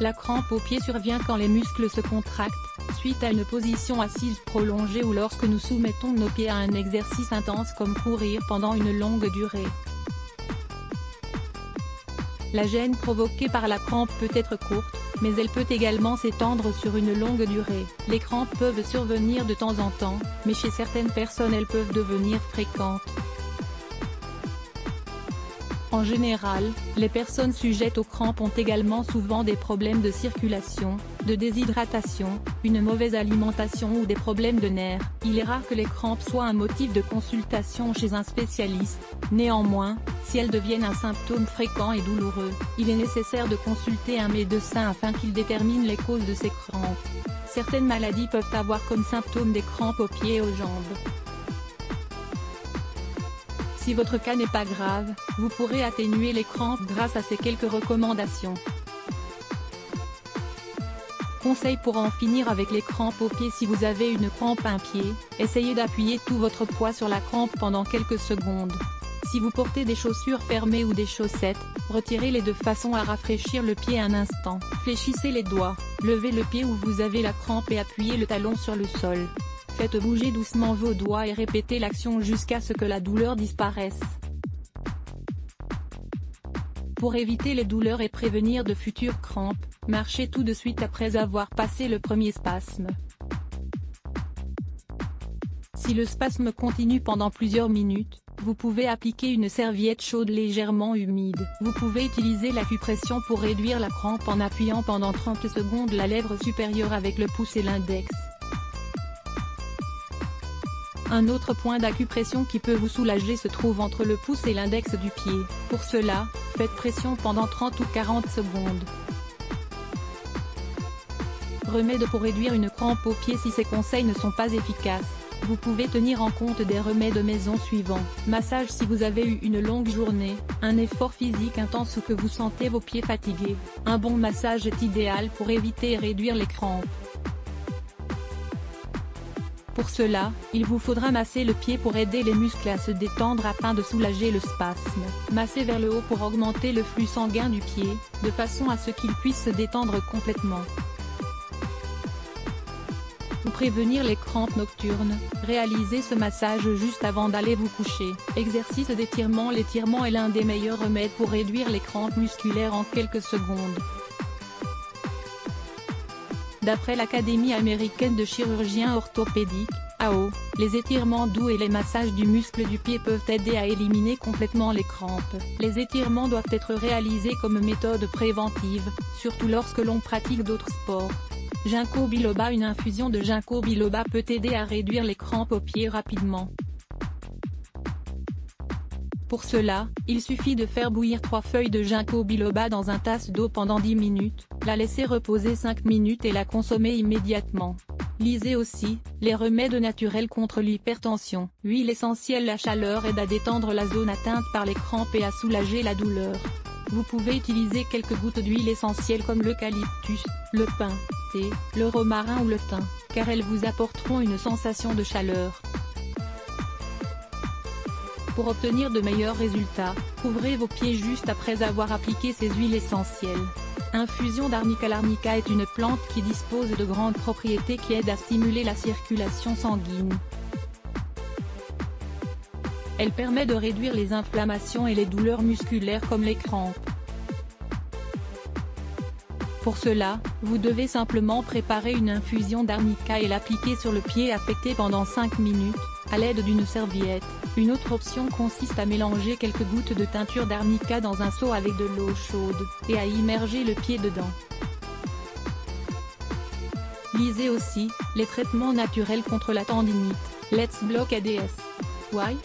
La crampe au pied survient quand les muscles se contractent, suite à une position assise prolongée ou lorsque nous soumettons nos pieds à un exercice intense comme courir pendant une longue durée. La gêne provoquée par la crampe peut être courte, mais elle peut également s'étendre sur une longue durée. Les crampes peuvent survenir de temps en temps, mais chez certaines personnes elles peuvent devenir fréquentes. En général, les personnes sujettes aux crampes ont également souvent des problèmes de circulation, de déshydratation, une mauvaise alimentation ou des problèmes de nerfs. Il est rare que les crampes soient un motif de consultation chez un spécialiste. Néanmoins, si elles deviennent un symptôme fréquent et douloureux, il est nécessaire de consulter un médecin afin qu'il détermine les causes de ces crampes. Certaines maladies peuvent avoir comme symptômes des crampes aux pieds et aux jambes. Si votre cas n'est pas grave, vous pourrez atténuer les crampes grâce à ces quelques recommandations. Conseil pour en finir avec les crampes aux pieds Si vous avez une crampe un pied, essayez d'appuyer tout votre poids sur la crampe pendant quelques secondes. Si vous portez des chaussures fermées ou des chaussettes, retirez-les de façon à rafraîchir le pied un instant. Fléchissez les doigts, levez le pied où vous avez la crampe et appuyez le talon sur le sol. Faites bouger doucement vos doigts et répétez l'action jusqu'à ce que la douleur disparaisse. Pour éviter les douleurs et prévenir de futures crampes, marchez tout de suite après avoir passé le premier spasme. Si le spasme continue pendant plusieurs minutes, vous pouvez appliquer une serviette chaude légèrement humide. Vous pouvez utiliser l'acupression pour réduire la crampe en appuyant pendant 30 secondes la lèvre supérieure avec le pouce et l'index. Un autre point d'acupression qui peut vous soulager se trouve entre le pouce et l'index du pied. Pour cela, faites pression pendant 30 ou 40 secondes. Remède pour réduire une crampe au pied si ces conseils ne sont pas efficaces. Vous pouvez tenir en compte des remèdes maison suivants. Massage si vous avez eu une longue journée, un effort physique intense ou que vous sentez vos pieds fatigués. Un bon massage est idéal pour éviter et réduire les crampes. Pour cela, il vous faudra masser le pied pour aider les muscles à se détendre afin de soulager le spasme. Massez vers le haut pour augmenter le flux sanguin du pied, de façon à ce qu'il puisse se détendre complètement. Pour prévenir les crampes nocturnes, réalisez ce massage juste avant d'aller vous coucher. Exercice d'étirement L'étirement est l'un des meilleurs remèdes pour réduire les crampes musculaires en quelques secondes. D'après l'Académie américaine de chirurgiens orthopédiques, AO, les étirements doux et les massages du muscle du pied peuvent aider à éliminer complètement les crampes. Les étirements doivent être réalisés comme méthode préventive, surtout lorsque l'on pratique d'autres sports. Ginkgo biloba Une infusion de ginkgo biloba peut aider à réduire les crampes aux pieds rapidement. Pour cela, il suffit de faire bouillir 3 feuilles de ginkgo biloba dans un tasse d'eau pendant 10 minutes, la laisser reposer 5 minutes et la consommer immédiatement. Lisez aussi, les remèdes naturels contre l'hypertension. Huile essentielle La chaleur aide à détendre la zone atteinte par les crampes et à soulager la douleur. Vous pouvez utiliser quelques gouttes d'huile essentielle comme l'eucalyptus, le pin, thé, le romarin ou le thym, car elles vous apporteront une sensation de chaleur. Pour obtenir de meilleurs résultats, couvrez vos pieds juste après avoir appliqué ces huiles essentielles. Infusion d'arnica L'arnica est une plante qui dispose de grandes propriétés qui aident à stimuler la circulation sanguine. Elle permet de réduire les inflammations et les douleurs musculaires comme les crampes. Pour cela, vous devez simplement préparer une infusion d'arnica et l'appliquer sur le pied affecté pendant 5 minutes, à l'aide d'une serviette. Une autre option consiste à mélanger quelques gouttes de teinture d'arnica dans un seau avec de l'eau chaude, et à immerger le pied dedans. Lisez aussi, les traitements naturels contre la tendinite, Let's Block ADS. Why?